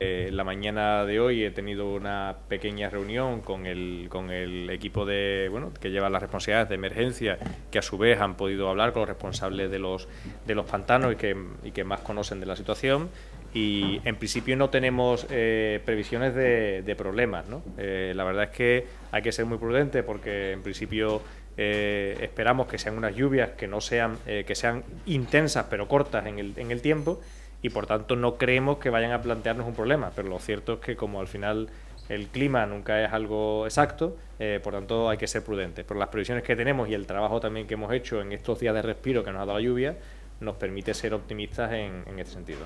Eh, la mañana de hoy he tenido una pequeña reunión con el, con el equipo de, bueno, que lleva las responsabilidades de emergencia, que a su vez han podido hablar con los responsables de los, de los pantanos y que, y que más conocen de la situación. Y en principio no tenemos eh, previsiones de, de problemas. ¿no? Eh, la verdad es que hay que ser muy prudente porque en principio esperamos que sean unas lluvias que no sean, que sean intensas pero cortas en el, en el tiempo y por tanto no creemos que vayan a plantearnos un problema, pero lo cierto es que como al final el clima nunca es algo exacto, eh, por tanto hay que ser prudentes. Pero las previsiones que tenemos y el trabajo también que hemos hecho en estos días de respiro que nos ha dado la lluvia nos permite ser optimistas en, en este sentido.